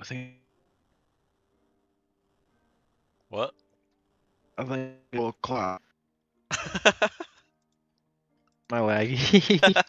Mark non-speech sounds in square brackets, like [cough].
I think What? I think we'll clap. [laughs] My laggy. [laughs]